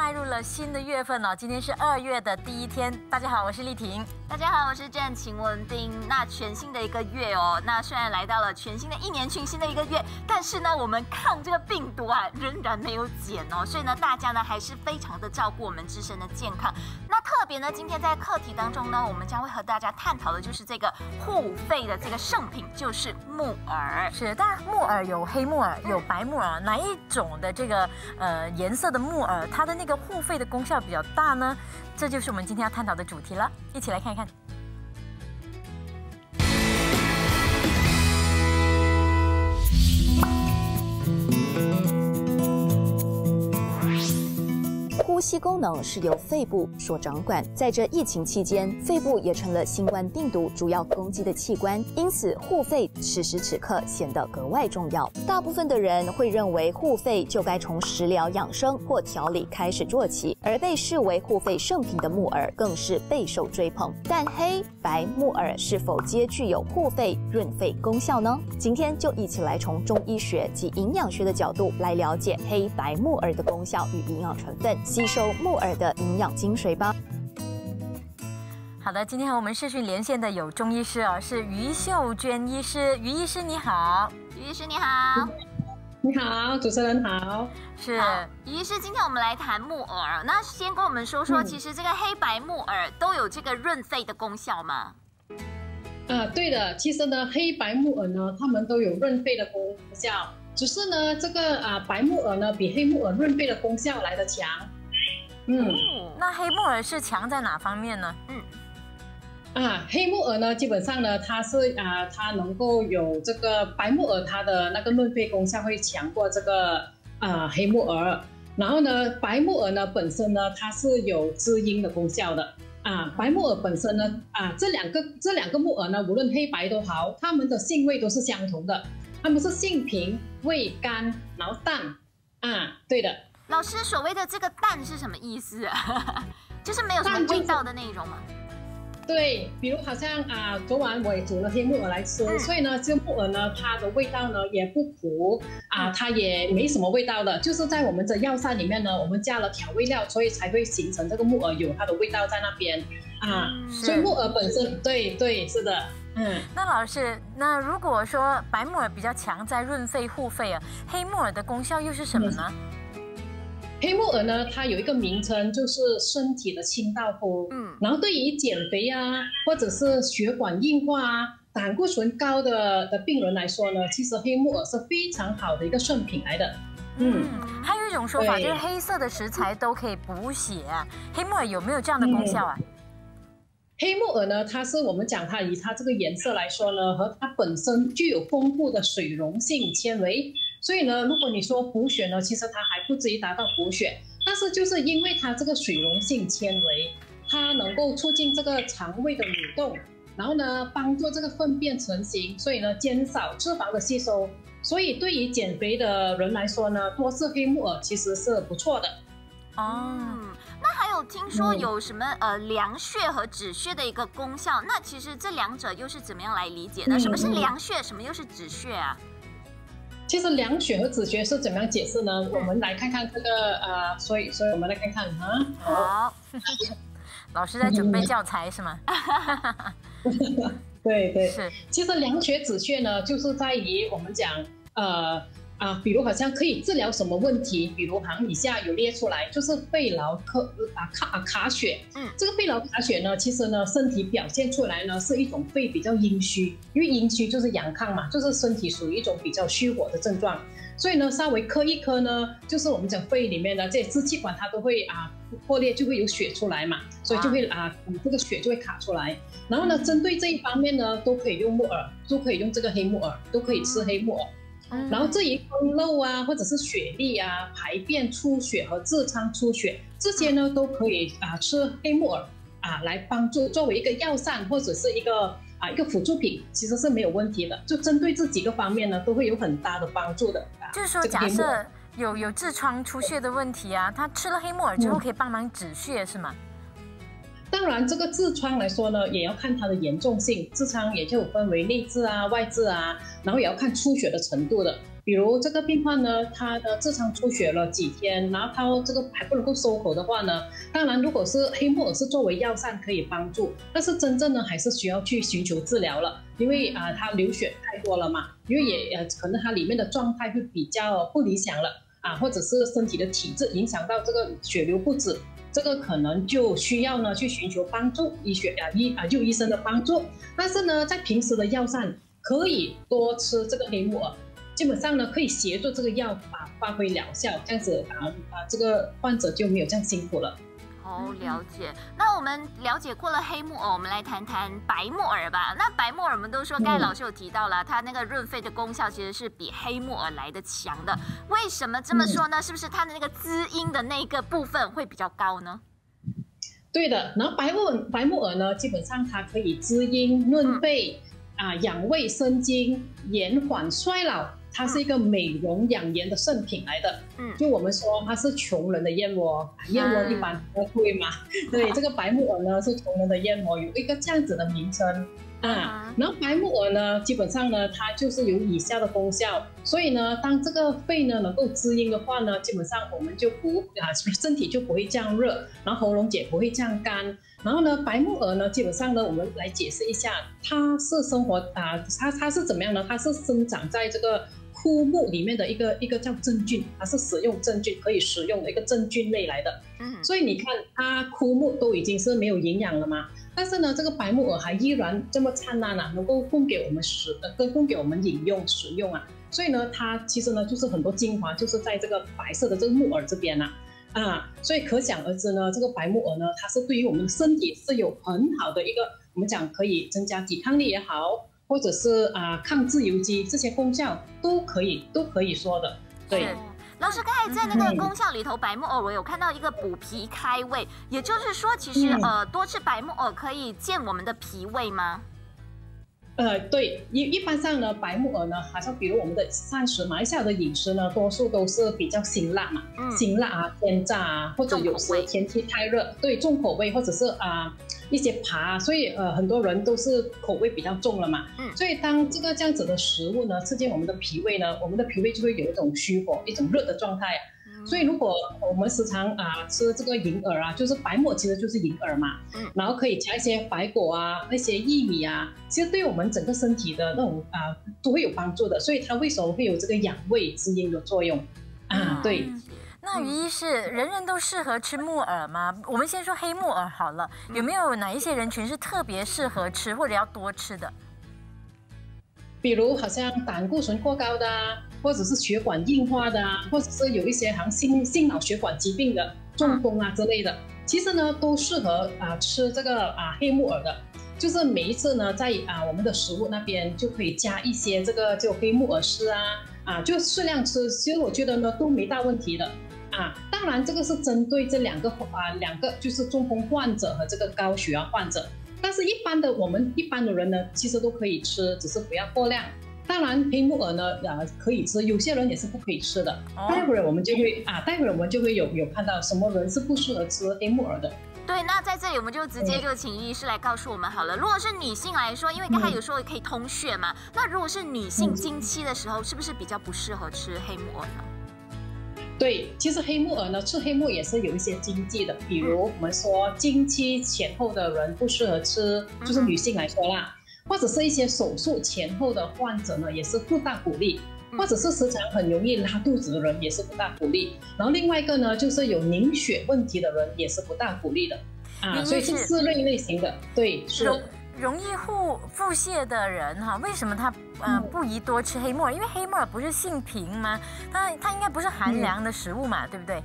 迈入了新的月份了。今天是二月的第一天。大家好，我是丽婷。大家好，我是郑晴文丁。那全新的一个月哦，那虽然来到了全新的一年，全新的一个月，但是呢，我们抗这个病毒啊，仍然没有减哦。所以呢，大家呢还是非常的照顾我们自身的健康。那特别呢，今天在课题当中呢，我们将会和大家探讨的就是这个护肺的这个圣品，就是木耳。是，当然木耳有黑木耳，有白木耳，哪一种的这个呃颜色的木耳，它的那个护肺的功效比较大呢？这就是我们今天要探讨的主题了，一起来看一看。呼吸功能是由肺部所掌管，在这疫情期间，肺部也成了新冠病毒主要攻击的器官，因此护肺此时此刻显得格外重要。大部分的人会认为护肺就该从食疗养生或调理开始做起，而被视为护肺圣品的木耳更是备受追捧。但黑白木耳是否皆具有护肺润肺功效呢？今天就一起来从中医学及营养学的角度来了解黑白木耳的功效与营养成分。收木耳的营养精髓吧。好的，今天和我们视讯连线的有中医师哦，是于秀娟医师。于医师你好，于医师你好，你好，主持人好。是于医师，今天我们来谈木耳。那先跟我们说说，其实这个黑白木耳都有这个润肺的功效吗？啊，对的，其实呢，黑白木耳呢，它们都有润肺的功效，只是呢，这个啊白木耳呢，比黑木耳润肺的功效来得强。嗯，那黑木耳是强在哪方面呢？嗯，啊，黑木耳呢，基本上呢，它是啊，它能够有这个白木耳，它的那个润肺功效会强过这个啊黑木耳。然后呢，白木耳呢本身呢，它是有滋阴的功效的。啊，白木耳本身呢，啊，这两个这两个木耳呢，无论黑白都好，它们的性味都是相同的，它们是性平，味甘，然后淡。啊，对的。老师所谓的这个淡是什么意思？就是没有什么味道的那种吗？对，比如好像啊，昨晚我也煮了黑木耳来吃，所以呢，这木耳呢，它的味道呢也不苦啊，它也没什么味道的，就是在我们的药膳里面呢，我们加了调味料，所以才会形成这个木耳有它的味道在那边啊。所以木耳本身，对对是的，嗯。那老师，那如果说白木耳比较强在润肺护肺啊，黑木耳的功效又是什么呢？黑木耳呢，它有一个名称，就是身体的清道夫。嗯，然后对于减肥啊，或者是血管硬化啊、胆固醇高的的病人来说呢，其实黑木耳是非常好的一个圣品来的。嗯，还有一种说法就是黑色的食材都可以补血，黑木耳有没有这样的功效啊？黑木耳呢，它是我们讲它以它这个颜色来说呢，和它本身具有丰富的水溶性纤维。所以呢，如果你说补血呢，其实它还不至于达到补血，但是就是因为它这个水溶性纤维，它能够促进这个肠胃的蠕动，然后呢，帮助这个粪便成型，所以呢，减少脂肪的吸收。所以对于减肥的人来说呢，多吃黑木耳其实是不错的。哦，那还有听说有什么呃凉血和止血的一个功效？那其实这两者又是怎么样来理解的？什么是凉血？什么又是止血啊？其实凉血和止血是怎么样解释呢？我们来看看这个呃，所以所以我们来看看啊。好，老师在准备教材是吗？对对是。其实凉血止血呢，就是在于我们讲呃。啊，比如好像可以治疗什么问题？比如行以下有列出来，就是肺痨、咳啊卡啊卡血。嗯，这个肺痨卡血呢，其实呢，身体表现出来呢是一种肺比较阴虚，因为阴虚就是阳亢嘛，就是身体属于一种比较虚火的症状。所以呢，稍微磕一磕呢，就是我们讲肺里面的这些支气管它都会啊破裂，就会有血出来嘛，所以就会啊这个血就会卡出来。然后呢，针对这一方面呢，都可以用木耳，都可以用这个黑木耳，都可以吃黑木耳。然后至于风漏啊，或者是血痢啊、排便出血和痔疮出血这些呢，都可以啊吃黑木耳啊来帮助，作为一个药膳或者是一个啊一个辅助品，其实是没有问题的。就针对这几个方面呢，都会有很大的帮助的。就是说，假设有有痔疮出血的问题啊，他吃了黑木耳之后可以帮忙止血，是吗？当然，这个痔疮来说呢，也要看它的严重性。痔疮也就分为内痔啊、外痔啊，然后也要看出血的程度的。比如这个病患呢，他的痔疮出血了几天，然后他这个还不能够收口的话呢，当然如果是黑木耳是作为药膳可以帮助，但是真正呢还是需要去寻求治疗了，因为啊他流血太多了嘛，因为也呃可能它里面的状态会比较不理想了啊，或者是身体的体质影响到这个血流不止。这个可能就需要呢去寻求帮助，医学啊医啊就医生的帮助。但是呢，在平时的药膳可以多吃这个黑木耳，基本上呢可以协助这个药法发挥疗效，这样子啊啊这个患者就没有这样辛苦了。哦，了解。那我们了解过了黑木耳，我们来谈谈白木耳吧。那白木耳，我们都说刚才老师有提到了，它那个润肺的功效其实是比黑木耳来的强的。为什么这么说呢？是不是它的那个滋阴的那个部分会比较高呢？对的。然后白木白木耳呢，基本上它可以滋阴润肺啊，养胃生津，延缓衰老。它是一个美容养颜的圣品来的，嗯，就我们说它是穷人的燕窝，燕窝一般不贵嘛，对，这个白木耳呢是穷人的燕窝，有一个这样子的名称啊。然后白木耳呢，基本上呢它就是有以下的功效，所以呢，当这个肺呢能够滋阴的话呢，基本上我们就不啊身体就不会降热，然后喉咙也不会降干。然后呢，白木耳呢，基本上呢，我们来解释一下，它是生活啊，它它是怎么样呢？它是生长在这个。枯木里面的一个一个叫真菌，它是使用真菌可以使用的一个真菌类来的。嗯，所以你看它枯木都已经是没有营养了嘛，但是呢，这个白木耳还依然这么灿烂啊，能够供给我们食呃，供供给我们饮用使用啊。所以呢，它其实呢就是很多精华就是在这个白色的这个木耳这边呐啊，所以可想而知呢，这个白木耳呢，它是对于我们的身体是有很好的一个我们讲可以增加抵抗力也好。或者是啊，抗自由基这些功效都可以，都可以说的。对，老师刚才在那个功效里头，白木耳我有看到一个补脾开胃，也就是说，其实呃，多吃白木耳可以健我们的脾胃吗？呃，对，一一般上呢，白木耳呢，好像比如我们的膳食，马来西亚的饮食呢，多数都是比较辛辣嘛，辛辣啊，煎炸啊，或者有时天气太热，对，重口味，或者是啊。一些爬，所以呃很多人都是口味比较重了嘛，嗯，所以当这个这样子的食物呢刺激我们的脾胃呢，我们的脾胃就会有一种虚火、一种热的状态啊。所以如果我们时常啊吃这个银耳啊，就是白沫其实就是银耳嘛，嗯，然后可以加一些白果啊、那些薏米啊，其实对我们整个身体的那种啊都会有帮助的。所以它为什么会有这个养胃滋阴的作用啊？对。那于医师，人人都适合吃木耳吗？我们先说黑木耳好了，有没有哪一些人群是特别适合吃或者要多吃的？比如好像胆固醇过高的啊，或者是血管硬化的啊，或者是有一些好像心心脑血管疾病的中风啊之类的，其实呢都适合啊吃这个啊黑木耳的。就是每一次呢，在啊我们的食物那边就可以加一些这个就黑木耳丝啊啊，就适量吃，其实我觉得呢都没大问题的。啊，当然这个是针对这两个啊，两个就是中风患者和这个高血压患者。但是，一般的我们一般的人呢，其实都可以吃，只是不要过量。当然，黑木耳呢，啊可以吃，有些人也是不可以吃的。待会儿我们就会啊，待会儿我们就会有有看到什么人是不适合吃黑木耳的。对，那在这里我们就直接就请医师来告诉我们好了。如果是女性来说，因为刚才有说可以通血嘛，那如果是女性经期的时候，是不是比较不适合吃黑木耳呢？对，其实黑木耳呢，吃黑木也是有一些禁忌的，比如我们说经期前后的人不适合吃，就是女性来说啦，或者是一些手术前后的患者呢，也是不大鼓励，或者是时常很容易拉肚子的人也是不大鼓励。然后另外一个呢，就是有凝血问题的人也是不大鼓励的啊，所以是四类类型的，对，是。容易腹腹泻的人哈，为什么他呃不宜多吃黑木耳？因为黑木耳不是性平吗？它它应该不是寒凉的食物嘛，对不对？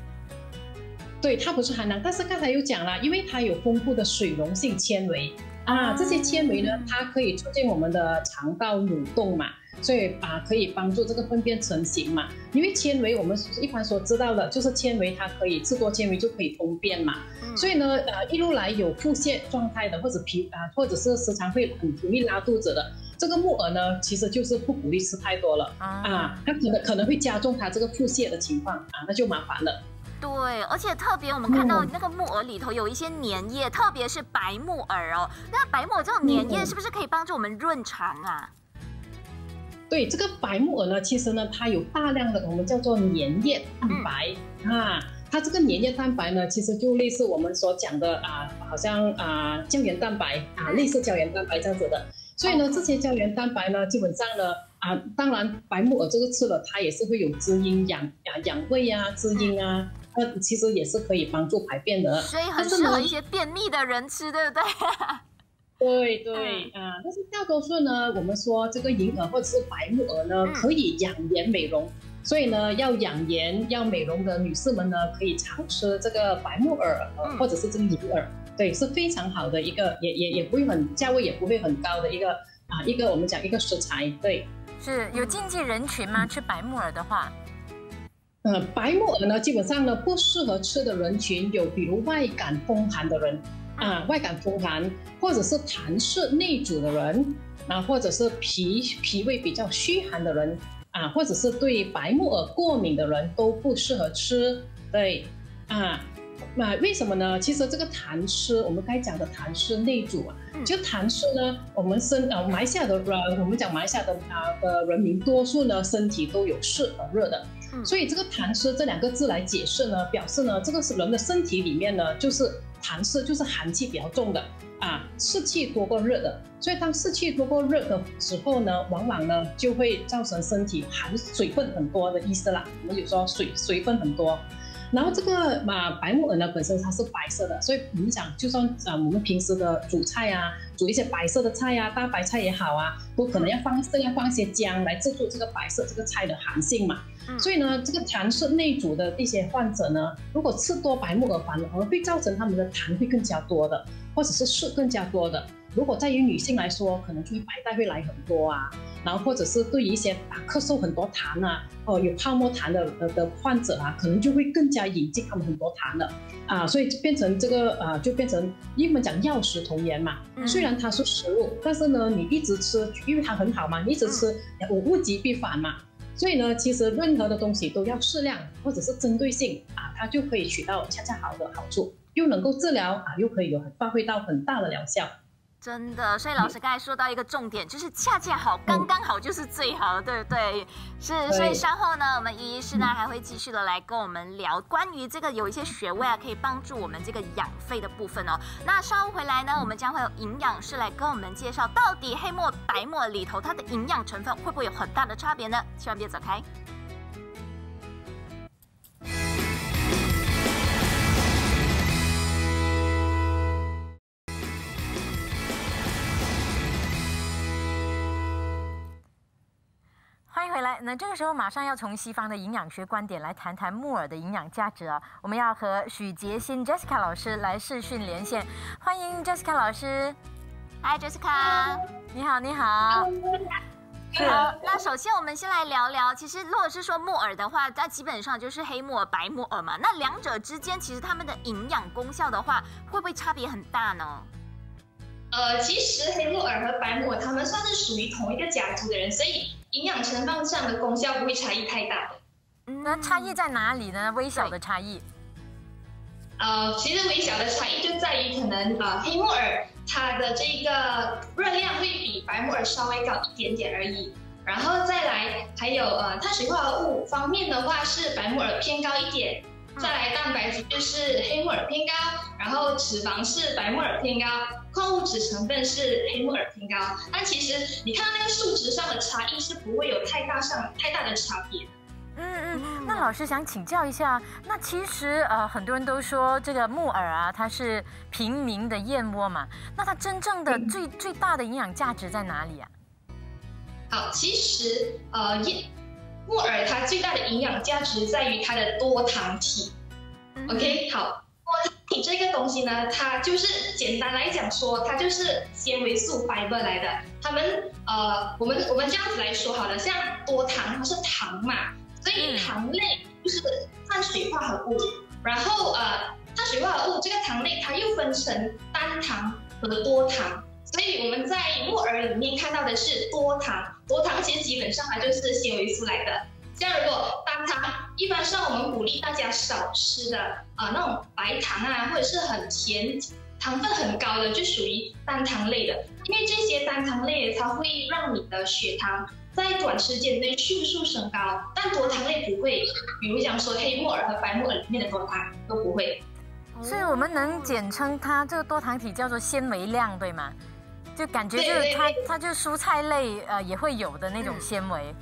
对，它不是寒凉，但是刚才有讲了，因为它有丰富的水溶性纤维啊，这些纤维呢，它可以促进我们的肠道蠕动嘛。所以啊，可以帮助这个粪便成型嘛？因为纤维我们一般所知道的，就是纤维它可以制多纤维就可以通便嘛。所以呢，呃，一路来有腹泻状态的，或者皮啊，或者是时常会很容易拉肚子的，这个木耳呢，其实就是不鼓励吃太多了啊，它可能可能会加重它这个腹泻的情况啊，那就麻烦了。对，而且特别我们看到那个木耳里头有一些粘液，特别是白木耳哦。那白木耳这种粘液是不是可以帮助我们润肠啊？对这个白木耳呢，其实呢，它有大量的我们叫做粘液蛋白啊。它这个粘液蛋白呢，其实就类似我们所讲的啊，好像啊胶原蛋白啊，类似胶原蛋白这样子的。所以呢，这些胶原蛋白呢，基本上呢啊，当然白木耳这个吃了，它也是会有滋阴养养养胃啊，滋阴啊，那其实也是可以帮助排便的。所以很适合一些便秘的人吃，对不对？对对啊，但是大多数呢，我们说这个银耳或者是白木耳呢，可以养颜美容。所以呢，要养颜、要美容的女士们呢，可以常吃这个白木耳，或者是这个银耳，对，是非常好的一个，也也也不会很价位也不会很高的一个啊，一个我们讲一个食材，对。是有禁忌人群吗？吃白木耳的话？呃，白木耳呢，基本上呢不适合吃的人群有，比如外感风寒的人啊，外感风寒，或者是痰湿内阻的人啊，或者是脾脾胃比较虚寒的人。啊，或者是对白木耳过敏的人都不适合吃，对，啊，那为什么呢？其实这个痰湿，我们该讲的痰湿内阻啊，就痰湿呢，我们身呃埋下的呃，我们讲埋下的啊的人民多数呢，身体都有湿和热的，所以这个痰湿这两个字来解释呢，表示呢，这个是人的身体里面呢，就是痰湿，就是寒气比较重的。啊，湿气多过热的，所以当湿气多过热的时候呢，往往呢就会造成身体含水分很多的意思啦。我们有说水水分很多，然后这个嘛白木耳呢本身它是白色的，所以我们讲就算啊我们平时的煮菜啊，煮一些白色的菜呀，大白菜也好啊，都可能要放要放一些姜来制作这个白色这个菜的寒性嘛。所以呢，这个痰湿内阻的一些患者呢，如果吃多白木耳，反而会造成他们的痰会更加多的。或者是湿更加多的，如果在于女性来说，可能就会白带会来很多啊，然后或者是对于一些打咳嗽很多痰啊，哦有泡沫痰的的的患者啊，可能就会更加引进他们很多痰了。啊，所以变成这个啊，就变成因为我们讲药食同源嘛，虽然它是食物，但是呢，你一直吃，因为它很好嘛，你一直吃，我物极必反嘛，所以呢，其实任何的东西都要适量，或者是针对性啊，它就可以取到恰恰好的好处。又能够治疗啊，又可以有发挥到很大的疗效。真的，所以老师刚才说到一个重点，就是恰恰好，刚刚好就是最好的，对不对？是，所以稍后呢，我们医师呢还会继续的来跟我们聊关于这个有一些穴位啊，可以帮助我们这个养肺的部分哦。那稍后回来呢，我们将会有营养师来跟我们介绍，到底黑墨、白墨里头它的营养成分会不会有很大的差别呢？千万别走开。回来，那这个时候马上要从西方的营养学观点来谈谈木耳的营养价值啊！我们要和许杰新 Jessica 老师来视讯连线，欢迎 Jessica 老师。Hi Jessica，你好，你好。好，那首先我们先来聊聊，其实如果是说木耳的话，那基本上就是黑木耳、白木耳嘛。那两者之间，其实它们的营养功效的话，会不会差别很大呢？呃，其实黑木耳和白木耳，它们算是属于同一个家族的人，所以。营养成分上的功效不会差异太大的，那差异在哪里呢？微小的差异。呃，其实微小的差异就在于可能呃黑木耳它的这个热量会比白木耳稍微高一点点而已，然后再来还有呃碳水化合物方面的话是白木耳偏高一点。再来蛋白质就是黑木耳偏高，然后脂肪是白木耳偏高，矿物质成分是黑木耳偏高。但其实你看到那个数值上的差异是不会有太大上太大的差别。嗯嗯，那老师想请教一下，那其实呃很多人都说这个木耳啊，它是平民的燕窝嘛，那它真正的最最大的营养价值在哪里啊？好，其实呃燕。木耳它最大的营养价值在于它的多糖体，OK，好，体这个东西呢，它就是简单来讲说，它就是纤维素 fiber 来的。它们呃，我们我们这样子来说好了，像多糖它是糖嘛，所以糖类就是碳水化合物，然后呃，碳水化合物这个糖类它又分成单糖和多糖。所以我们在木耳里面看到的是多糖，多糖其实基本上它就是纤维素来的。像如果单糖，一般上我们鼓励大家少吃的啊，那种白糖啊，或者是很甜糖分很高的就属于单糖类的，因为这些单糖类它会让你的血糖在短时间内迅速升高，但多糖类不会，比如讲说黑木耳和白木耳里面的多糖都不会。所以我们能简称它这个多糖体叫做纤维量，对吗？就感觉就是它，它就蔬菜类呃也会有的那种纤维。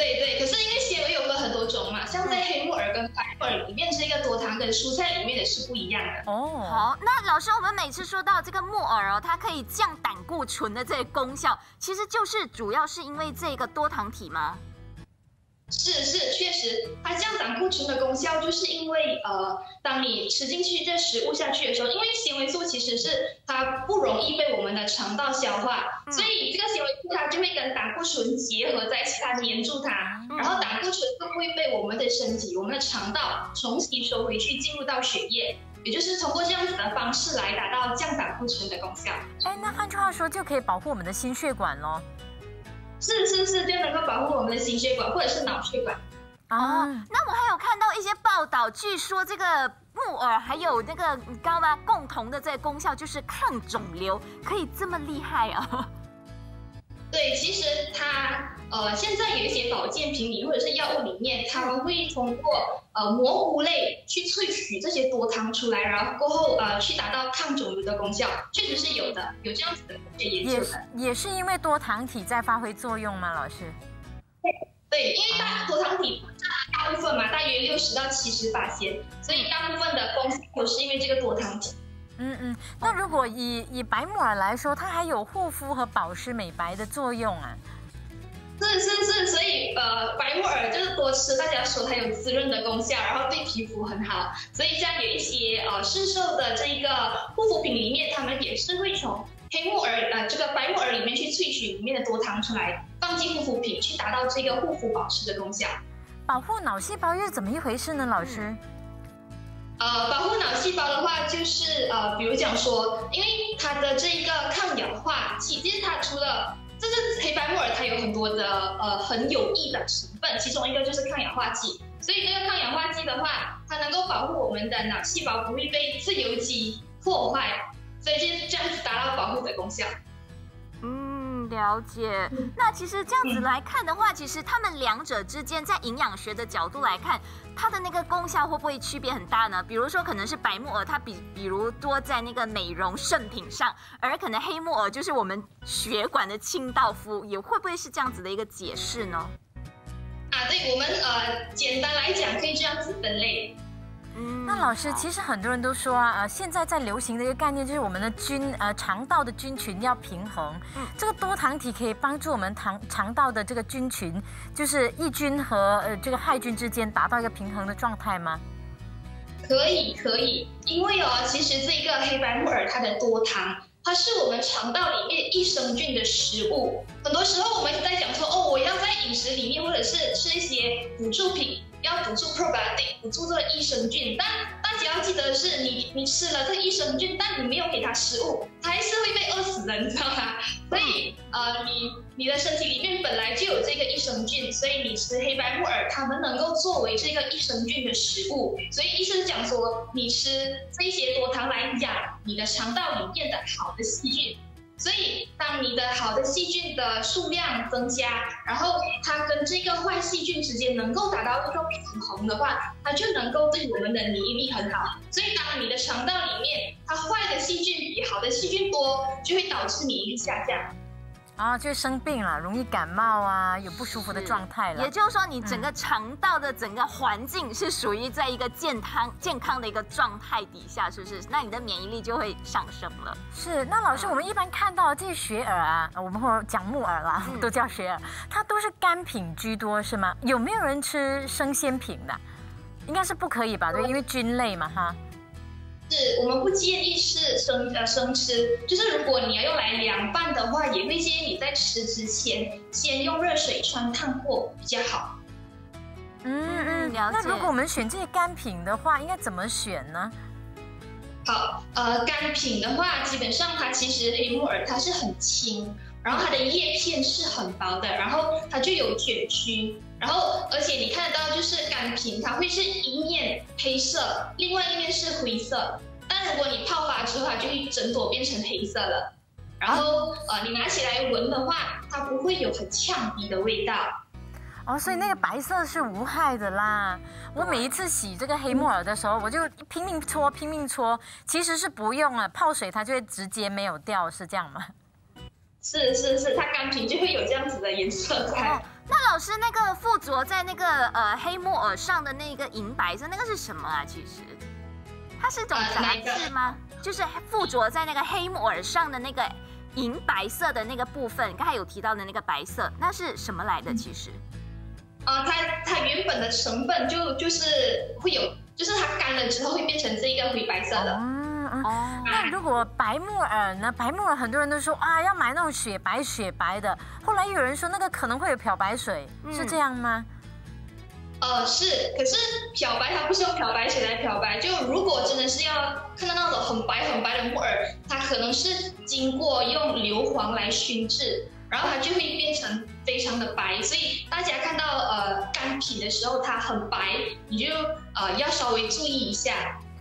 对对，可是因为纤维有分很多种嘛，像在黑木耳跟白木耳里面这个多糖跟蔬菜里面的是不一样的。哦，好，那老师，我们每次说到这个木耳哦，它可以降胆固醇的这个功效，其实就是主要是因为这个多糖体吗？是是，确实，它降胆固醇的功效，就是因为呃，当你吃进去这食物下去的时候，因为纤维素其实是它不容易被我们的肠道消化，所以这个纤维素它就会跟胆固醇结合在一起，它黏住它，然后胆固醇就会被我们的身体、我们的肠道重新收回去，进入到血液，也就是通过这样子的方式来达到降胆固醇的功效。哎，那换句话说，就可以保护我们的心血管喽。是是是，就能够保护我们的心血管或者是脑血管。啊，那我还有看到一些报道，据说这个木耳还有那个你知道吗？共同的这个功效就是抗肿瘤，可以这么厉害啊？对，其实它呃，现在有一些保健品里或者是药物里面，他们会通过呃蘑菇类去萃取这些多糖出来，然后过后呃去达到抗肿瘤的功效，确实是有的，有这样子的研究的。也也是因为多糖体在发挥作用吗？老师？对，因为大多糖体大部分嘛，大约六十到七十八先，所以大部分的功效都是因为这个多糖体。嗯嗯，那如果以以白木耳来说，它还有护肤和保湿美白的作用啊。是是是，所以呃，白木耳就是多吃，大家说它有滋润的功效，然后对皮肤很好。所以像有一些呃市售的这个护肤品里面，他们也是会从黑木耳呃这个白木耳里面去萃取里面的多糖出来，放进护肤品，去达到这个护肤保湿的功效。保护脑细胞又是怎么一回事呢，老师？呃，保护脑细胞的话，就是呃，比如讲说，因为它的这一个抗氧化剂，其实它除了这是黑白木耳，它有很多的呃很有益的成分，其中一个就是抗氧化剂。所以这个抗氧化剂的话，它能够保护我们的脑细胞不会被自由基破坏，所以就这样子达到保护的功效。嗯了解，那其实这样子来看的话，其实他们两者之间在营养学的角度来看，它的那个功效会不会区别很大呢？比如说，可能是白木耳，它比比如多在那个美容圣品上，而可能黑木耳就是我们血管的清道夫，也会不会是这样子的一个解释呢？啊，对我们呃，简单来讲可以这样子分类。那老师，其实很多人都说啊，呃，现在在流行的一个概念就是我们的菌，呃，肠道的菌群要平衡。嗯，这个多糖体可以帮助我们肠肠道的这个菌群，就是益菌和呃这个害菌之间达到一个平衡的状态吗？可以，可以，因为哦，其实这个黑白木耳它的多糖，它是我们肠道里面益生菌的食物。很多时候我们在讲说，哦，我要在饮食里面或者是吃一些辅助品。要补助 probiotic，补助这个益生菌，但大家要记得的是，你你吃了这个益生菌，但你没有给它食物，它还是会被饿死的，你知道吗？所以呃，你你的身体里面本来就有这个益生菌，所以你吃黑白木耳，它们能够作为这个益生菌的食物。所以医生讲说，你吃这些多糖来养你的肠道里面的好的细菌。所以，当你的好的细菌的数量增加，然后它跟这个坏细菌之间能够达到一个平衡的话，它就能够对我们的免疫力很好。所以，当你的肠道里面它坏的细菌比好的细菌多，就会导致免疫力下降。啊，就生病了，容易感冒啊，有不舒服的状态了。也就是说，你整个肠道的整个环境是属于在一个健康、健康的一个状态底下，是不是？那你的免疫力就会上升了。是。那老师，我们一般看到这些雪耳啊，我们或讲木耳啦，都叫雪耳，它都是干品居多，是吗？有没有人吃生鲜品的？应该是不可以吧？对，因为菌类嘛，哈。是我们不建议是生呃生吃，就是如果你要用来凉拌的话，也会建议你在吃之前先用热水穿烫过比较好。嗯嗯，了解。那如果我们选这些干品的话，应该怎么选呢？好，呃，干品的话，基本上它其实黑木耳它是很轻，然后它的叶片是很薄的，然后它就有卷曲，然后而且你看得到就是干瓶，它会是一面黑色，另外一面是灰色。但如果你泡发之后，它就会整朵变成黑色了。然后呃，你拿起来闻的话，它不会有很呛鼻的味道。哦，所以那个白色是无害的啦。我每一次洗这个黑木耳的时候，我就拼命搓，拼命搓，其实是不用啊，泡水它就会直接没有掉，是这样吗？是是是，它干皮就会有这样子的颜色在。那老师，那个附着在那个呃黑木耳上的那个银白色，那个是什么啊？其实它是种杂质吗？就是附着在那个黑木耳上的那个银白色的那个部分，刚才有提到的那个白色，那是什么来的？其实？啊，它它原本的成分就就是会有，就是它干了之后会变成这个灰白色的。嗯嗯。哦。那如果白木耳呢？白木耳很多人都说啊，要买那种雪白雪白的。后来有人说那个可能会有漂白水，是这样吗？呃，是。可是漂白它不是用漂白水来漂白，就如果真的是要看到那种很白很白的木耳，它可能是经过用硫磺来熏制。然后它就会变成非常的白，所以大家看到呃干品的时候它很白，你就呃要稍微注意一下。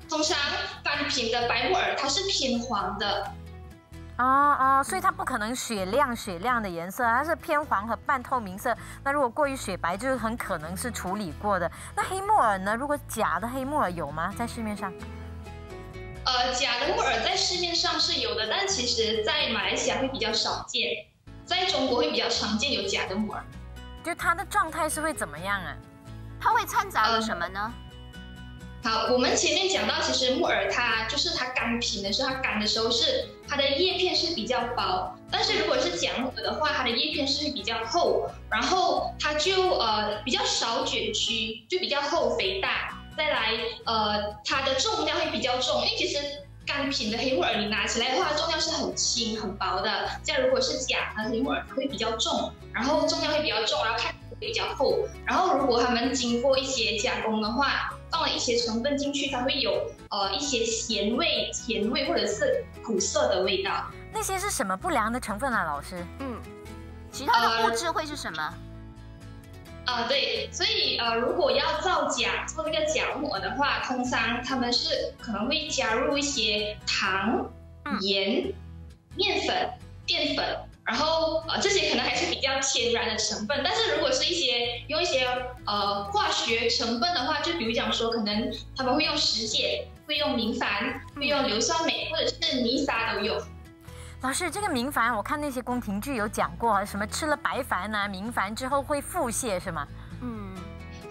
通常干品的白木耳它是偏黄的，哦哦，所以它不可能雪亮雪亮的颜色，它是偏黄和半透明色。那如果过于雪白，就是很可能是处理过的。那黑木耳呢？如果假的黑木耳有吗？在市面上？呃，假的木耳在市面上是有的，但其实在马来西亚会比较少见。在中国会比较常见有假的木耳，就它的状态是会怎么样啊？它会掺杂了什么呢？好，我们前面讲到，其实木耳它就是它干品的时候，它干的时候是它的叶片是比较薄，但是如果是假木耳的话，它的叶片是比较厚，然后它就呃比较少卷曲，就比较厚肥大，再来呃它的重量会比较重，因为其实。干品的黑木耳，你拿起来的话，重量是很轻很薄的。这样如果是假的黑木耳，它会比较重，然后重量会比较重，然后看起来比较厚。然后如果他们经过一些加工的话，放了一些成分进去，它会有呃一些咸味、甜味或者是苦涩的味道。那些是什么不良的成分啊，老师？嗯，其他的物质会是什么？啊，对，所以呃，如果要造假做这个假木耳的话，通常他们是可能会加入一些糖、盐、面粉、淀粉，然后呃这些可能还是比较天然的成分。但是如果是一些用一些呃化学成分的话，就比如讲说，可能他们会用石碱，会用明矾，会用硫酸镁或者是泥沙都有。老师，这个明矾，我看那些宫廷剧有讲过，什么吃了白矾啊、明矾之后会腹泻，是吗？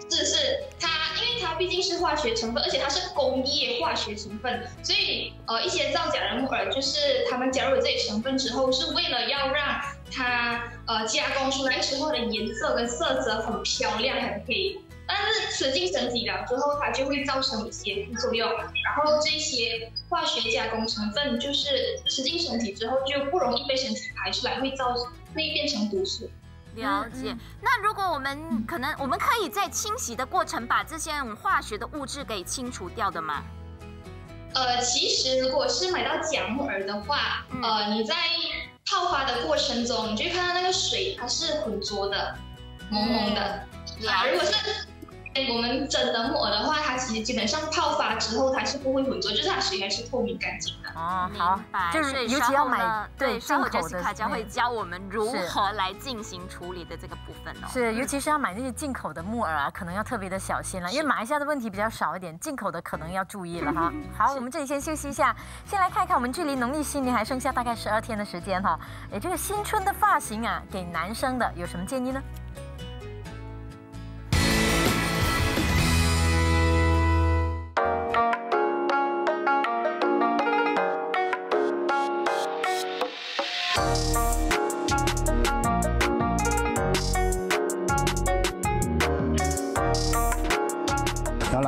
是是，它因为它毕竟是化学成分，而且它是工业化学成分，所以呃，一些造假的木耳就是他们加入了这些成分之后，是为了要让它呃加工出来之后的颜色跟色泽很漂亮、很黑。但是吃进身体了之后，它就会造成一些副作用。然后这些化学加工成分，就是吃进身体之后就不容易被身体排出来，会造会变成毒素。了解。那如果我们可能，我们可以在清洗的过程把这些化学的物质给清除掉的吗？呃，其实如果是买到假木耳的话，呃，你在泡发的过程中，你就看到那个水它是浑浊的、蒙蒙的。啊，如果是。我们真的木耳的话，它其实基本上泡发之后它是不会浑浊，就是它水还是透明干净的。哦，好，就是尤其要买对进口的，他将会教我们如何来进行处理的这个部分哦。是，尤其是要买那些进口的木耳啊，可能要特别的小心了，因为马来西亚的问题比较少一点，进口的可能要注意了哈。好，我们这里先休息一下，先来看一看我们距离农历新年还剩下大概十二天的时间哈。哎，这个新春的发型啊，给男生的有什么建议呢？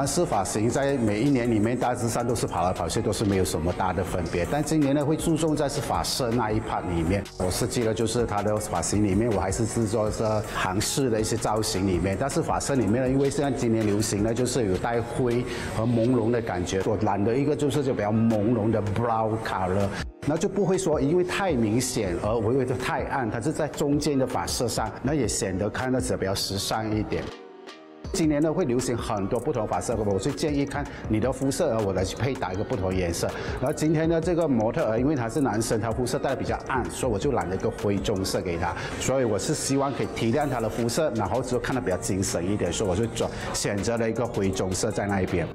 是发型在每一年里面大致上都是跑来跑去，都是没有什么大的分别。但今年呢，会注重在是发色那一 part 里面。我设计的就是它的发型里面，我还是制作这韩式的一些造型里面。但是发色里面呢，因为现在今年流行呢就是有带灰和朦胧的感觉，我染的一个就是就比较朦胧的 brown color，那就不会说因为太明显而微微的太暗，它是在中间的发色上，那也显得看得起来比较时尚一点。今年呢会流行很多不同发色，我是建议看你的肤色，我来去配搭一个不同颜色。然后今天呢这个模特儿，因为他是男生，他肤色带的比较暗，所以我就染了一个灰棕色给他。所以我是希望可以提亮他的肤色，然后就看得比较精神一点，所以我就选选择了一个灰棕色在那一边。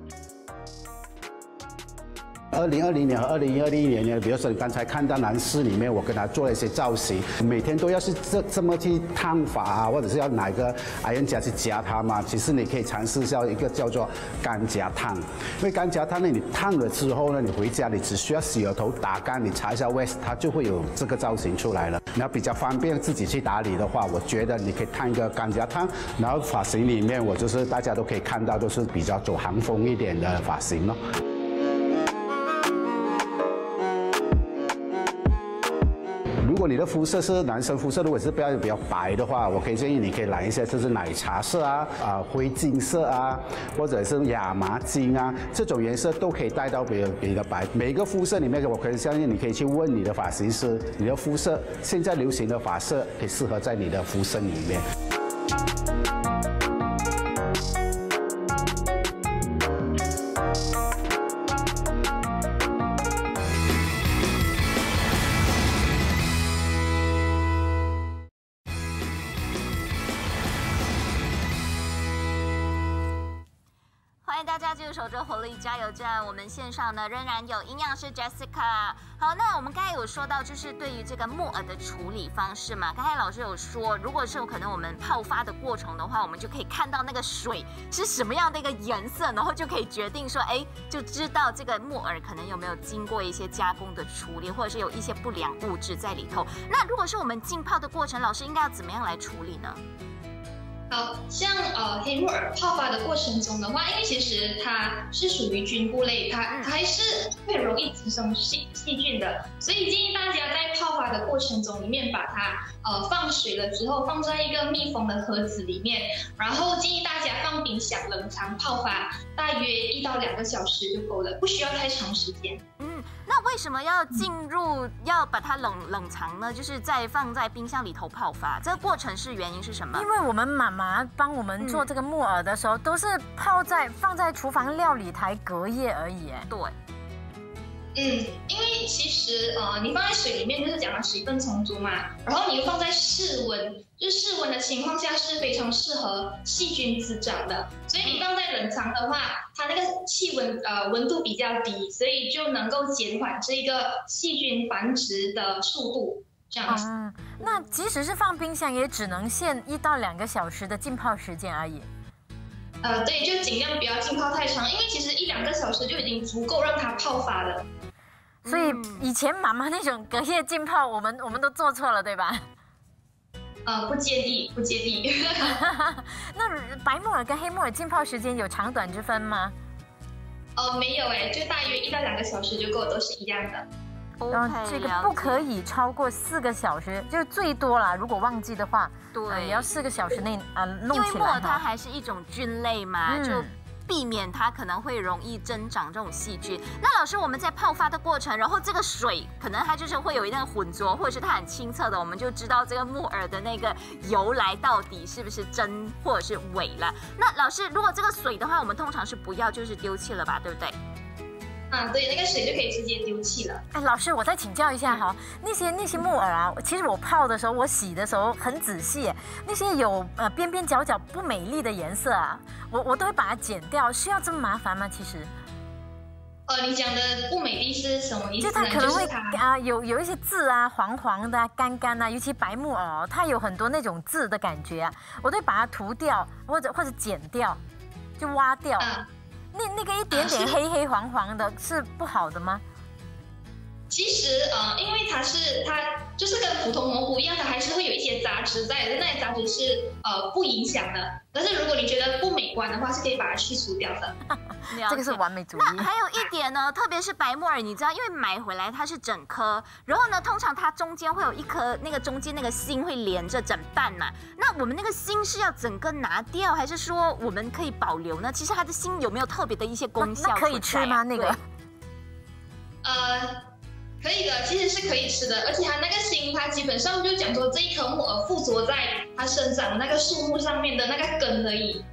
二零二零年和二零二一年呢，比如说你刚才看到男士里面，我跟他做了一些造型，每天都要是这这么去烫发啊，或者是要拿一个 im 夹去夹它嘛。其实你可以尝试一下一个叫做干夹烫，因为干夹烫呢，你烫了之后呢，你回家你只需要洗了头打干，你擦一下 wash，它就会有这个造型出来了。你要比较方便自己去打理的话，我觉得你可以烫一个干夹烫，然后发型里面我就是大家都可以看到都是比较走韩风一点的发型咯。你的肤色是男生肤色，如果是比较比较白的话，我可以建议你可以染一些就是奶茶色啊、啊灰金色啊，或者是亚麻金啊，这种颜色都可以带到比比较白。每个肤色里面，我可以相信你可以去问你的发型师，你的肤色现在流行的发色可以适合在你的肤色里面。欢迎大家进入守着活力加油站，我们线上呢仍然有营养师 Jessica。好，那我们刚才有说到，就是对于这个木耳的处理方式嘛。刚才老师有说，如果是有可能我们泡发的过程的话，我们就可以看到那个水是什么样的一个颜色，然后就可以决定说，哎，就知道这个木耳可能有没有经过一些加工的处理，或者是有一些不良物质在里头。那如果是我们浸泡的过程，老师应该要怎么样来处理呢？好像呃黑木耳泡发的过程中的话，因为其实它是属于菌菇类，它它还是会容易滋生细细菌的，所以建议大家在泡发的过程中里面把它呃放水了之后，放在一个密封的盒子里面，然后建议大家放冰箱冷藏泡发，大约一到两个小时就够了，不需要太长时间。嗯，那为什么要进入要把它冷冷藏呢？就是在放在冰箱里头泡发，这个过程是原因是什么？因为我们妈妈帮我们做这个木耳的时候，都是泡在放在厨房料理台隔夜而已。哎，对。嗯，因为其实呃，你放在水里面就是讲它水分充足嘛，然后你又放在室温，就室温的情况下是非常适合细菌滋长的，所以你放在冷藏的话，它那个气温呃温度比较低，所以就能够减缓这个细菌繁殖的速度，这样子。嗯，那即使是放冰箱，也只能限一到两个小时的浸泡时间而已。呃，对，就尽量不要浸泡太长，因为其实一两个小时就已经足够让它泡发了。所以以前妈妈那种隔夜浸泡，我们我们都做错了，对吧？呃，不接地，不接地。那白木耳跟黑木耳浸泡时间有长短之分吗？哦，没有哎，就大约一到两个小时就够，都是一样的。哦，这个不可以超过四个小时，就是最多啦。如果忘记的话，对，也要四个小时内啊弄起来。因为木耳它还是一种菌类嘛，就。避免它可能会容易增长这种细菌。那老师，我们在泡发的过程，然后这个水可能它就是会有一定的浑浊，或者是它很清澈的，我们就知道这个木耳的那个由来到底是不是真或者是伪了。那老师，如果这个水的话，我们通常是不要就是丢弃了吧，对不对？啊，对，那个水就可以直接丢弃了。哎，老师，我再请教一下哈，那些那些木耳啊，其实我泡的时候，我洗的时候很仔细，那些有呃边边角角不美丽的颜色啊，我我都会把它剪掉，需要这么麻烦吗？其实，呃，你讲的不美丽是什么意思？就它可能会啊，有有一些字啊，黄黄的、干干啊，尤其白木耳，它有很多那种字的感觉啊，我都把它涂掉，或者或者剪掉，就挖掉。那那个一点点黑黑黄黄的，是不好的吗？其实呃，因为它是它就是跟普通蘑菇一样，它还是会有一些杂质在的，那些杂质是呃不影响的。但是如果你觉得不美观的话，是可以把它去除掉的。这个是完美主义。那还有一点呢，特别是白木耳，你知道，因为买回来它是整颗，然后呢，通常它中间会有一颗那个中间那个芯会连着整瓣嘛。那我们那个芯是要整个拿掉，还是说我们可以保留呢？其实它的芯有没有特别的一些功效？可以吃吗？那个？呃。可以的，其实是可以吃的，而且它那个心，它基本上就讲说这一颗木耳附着在它生长的那个树木上面的那个根而已，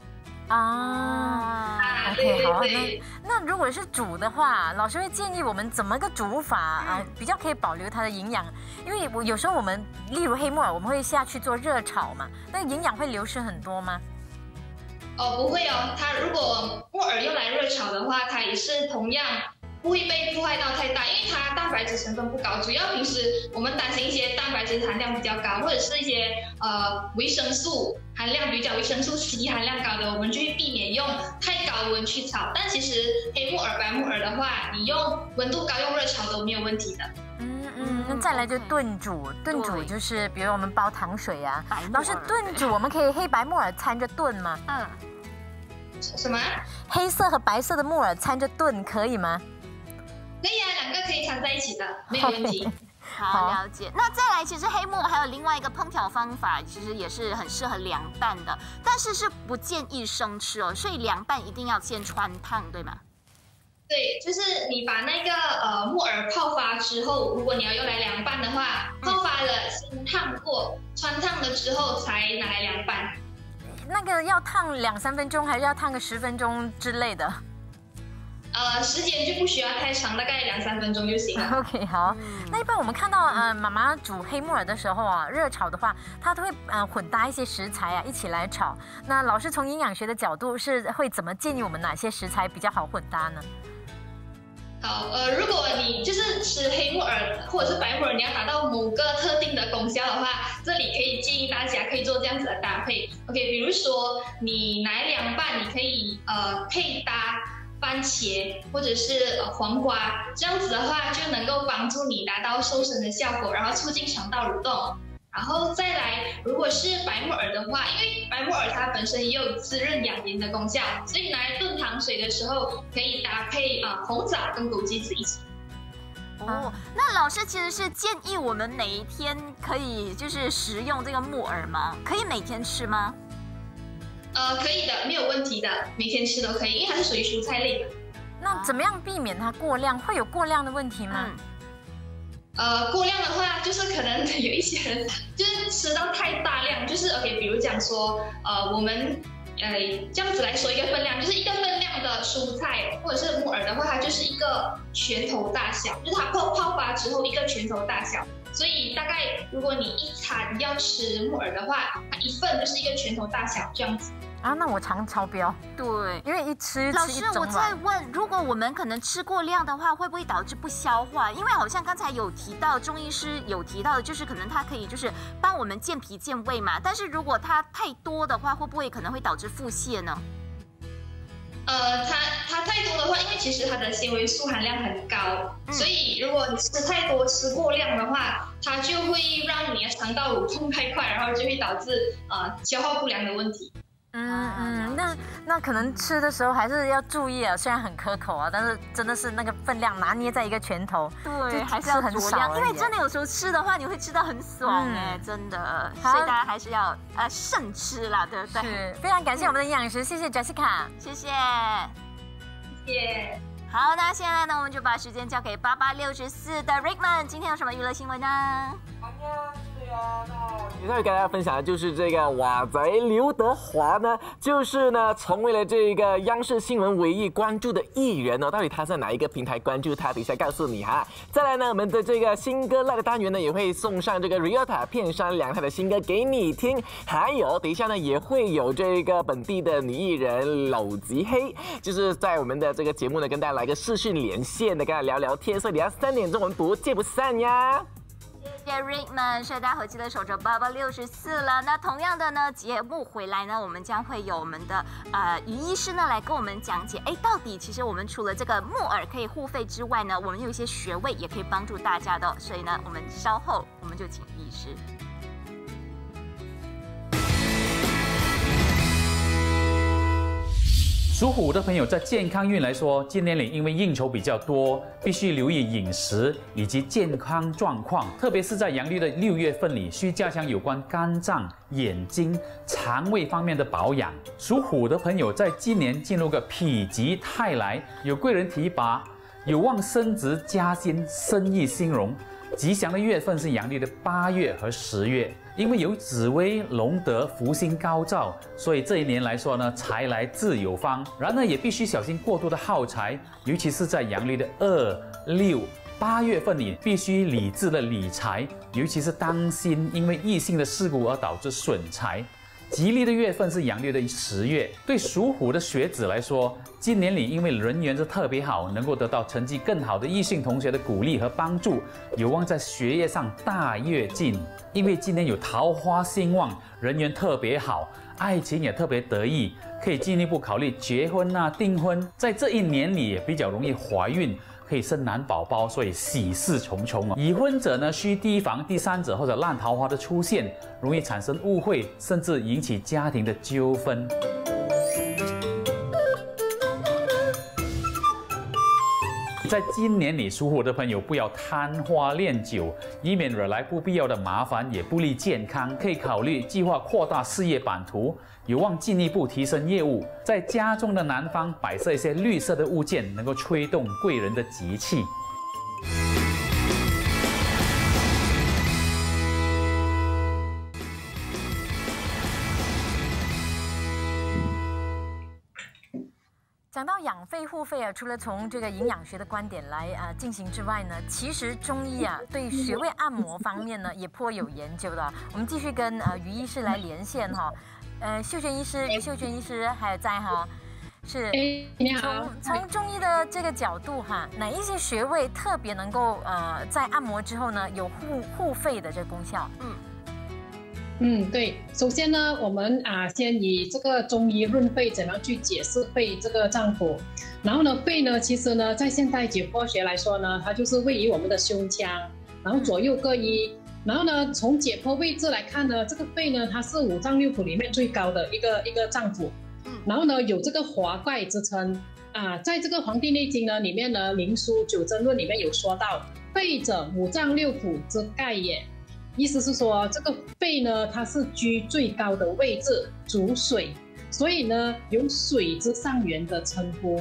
啊，OK，好，那那如果是煮的话，老师会建议我们怎么个煮法啊，比较可以保留它的营养？因为我有时候我们，例如黑木耳，我们会下去做热炒嘛，那营养会流失很多吗？哦，不会哦，它如果木耳用来热炒的话，它也是同样。不会被破坏到太大，因为它蛋白质成分不高，主要平时我们担心一些蛋白质含量比较高，或者是一些呃维生素含量比较维生素 C 含量高的，我们就会避免用太高温去炒。但其实黑木耳、白木耳的话，你用温度高用热炒都没有问题的。嗯嗯，那再来就炖煮，炖煮就是比如我们煲糖水啊，老师炖煮我们可以黑白木耳掺着炖吗？嗯，什么？黑色和白色的木耳掺着炖可以吗？可以啊，两个可以掺在一起的，没有问题。好，了解。那再来，其实黑木耳还有另外一个烹调方法，其实也是很适合凉拌的，但是是不建议生吃哦。所以凉拌一定要先穿烫，对吗？对，就是你把那个呃木耳泡发之后，如果你要用来凉拌的话，泡发了先烫过，穿烫了之后才拿来凉拌。那个要烫两三分钟，还是要烫个十分钟之类的？呃，时间就不需要太长，大概两三分钟就行了。OK，好。那一般我们看到，呃，妈妈煮黑木耳的时候啊，热炒的话，她都会呃混搭一些食材啊一起来炒。那老师从营养学的角度是会怎么建议我们哪些食材比较好混搭呢？好，呃，如果你就是吃黑木耳或者是白木耳，你要达到某个特定的功效的话，这里可以建议大家可以做这样子的搭配。OK，比如说你来凉拌，你可以呃配搭。番茄或者是呃黄瓜，这样子的话就能够帮助你达到瘦身的效果，然后促进肠道蠕动。然后再来，如果是白木耳的话，因为白木耳它本身也有滋润养颜的功效，所以拿来炖糖水的时候可以搭配啊红枣跟枸杞子一起。哦，那老师其实是建议我们哪一天可以就是食用这个木耳吗？可以每天吃吗？呃，可以的，没有问题的，每天吃都可以，因为它是属于蔬菜类的。那怎么样避免它过量？会有过量的问题吗？呃，过量的话，就是可能有一些人 就是吃到太大量，就是 OK，比如讲说，呃，我们呃这样子来说一个分量，就是一个分量的蔬菜或者是木耳的话，它就是一个拳头大小，就是它泡泡发之后一个拳头大小。所以大概如果你一餐要吃木耳的话，它一份就是一个拳头大小这样子啊。那我常超标，对，因为一吃老师，我在问，如果我们可能吃过量的话，会不会导致不消化？因为好像刚才有提到中医师有提到的，就是可能它可以就是帮我们健脾健胃嘛。但是如果它太多的话，会不会可能会导致腹泻呢？呃，它它太多的话，因为其实它的纤维素含量很高，所以如果你吃太多、吃过量的话，它就会让你的肠道蠕动太快，然后就会导致呃消化不良的问题。嗯嗯，那那可能吃的时候还是要注意啊，虽然很可口啊，但是真的是那个分量拿捏在一个拳头，对，还是要很少，因为真的有时候吃的话，你会吃到很爽哎，真的，所以大家还是要呃慎吃啦，对不对？是，非常感谢我们的营养师，谢谢 Jessica，谢谢，谢谢。好，那现在呢，我们就把时间交给八八六十四的 Rickman，今天有什么娱乐新闻呢？接下来跟大家分享的就是这个瓦仔刘德华呢，就是呢成为了这个央视新闻唯一关注的艺人哦。到底他在哪一个平台关注他？等一下告诉你哈。再来呢，我们的这个新歌那个单元呢，也会送上这个 Riota 片山两台的新歌给你听。还有等一下呢，也会有这个本地的女艺人柳吉黑，就是在我们的这个节目呢，跟大家来个视讯连线的，跟大家聊聊天。所以等下三点钟我们不见不散呀。谢谢 Rickman，大家伙记得守着八八六十四了。那同样的呢，节目回来呢，我们将会有我们的呃于医师呢来跟我们讲解。哎，到底其实我们除了这个木耳可以护肺之外呢，我们有一些穴位也可以帮助大家的。所以呢，我们稍后我们就请医师。属虎的朋友在健康运来说，今年里因为应酬比较多，必须留意饮食以及健康状况，特别是在阳历的六月份里，需加强有关肝脏、眼睛、肠胃方面的保养。属虎的朋友在今年进入个否极泰来，有贵人提拔，有望升职加薪、生意兴隆。吉祥的月份是阳历的八月和十月。因为有紫薇、龙德、福星高照，所以这一年来说呢，财来自有方。然而也必须小心过度的耗财，尤其是在阳历的二六。八月份里必须理智的理财，尤其是当心因为异性的事故而导致损财。吉利的月份是阳历的十月，对属虎的学子来说，今年里因为人缘是特别好，能够得到成绩更好的异性同学的鼓励和帮助，有望在学业上大跃进。因为今年有桃花兴旺，人缘特别好，爱情也特别得意，可以进一步考虑结婚啊、订婚。在这一年里也比较容易怀孕。可以生男宝宝，所以喜事重重啊。已婚者呢，需提防第三者或者烂桃花的出现，容易产生误会，甚至引起家庭的纠纷。在今年里，属虎的朋友不要贪花恋酒，以免惹来不必要的麻烦，也不利健康。可以考虑计划扩大事业版图，有望进一步提升业务。在家中的南方摆设一些绿色的物件，能够吹动贵人的吉气。讲到养肺护肺啊，除了从这个营养学的观点来啊进行之外呢，其实中医啊对穴位按摩方面呢也颇有研究的。我们继续跟呃于医师来连线哈，呃秀娟医师，于秀娟医师还有在哈，是从从中医的这个角度哈，哪一些穴位特别能够呃在按摩之后呢有护护肺的这个功效？嗯。嗯，对，首先呢，我们啊先以这个中医润肺怎样去解释肺这个脏腑，然后呢，肺呢其实呢在现代解剖学来说呢，它就是位于我们的胸腔，然后左右各一，然后呢从解剖位置来看呢，这个肺呢它是五脏六腑里面最高的一个一个脏腑，然后呢有这个华盖之称啊，在这个《黄帝内经》呢里面呢《灵枢·九真论》里面有说到，肺者五脏六腑之盖也。意思是说，这个肺呢，它是居最高的位置，主水，所以呢，有水之上源的称呼。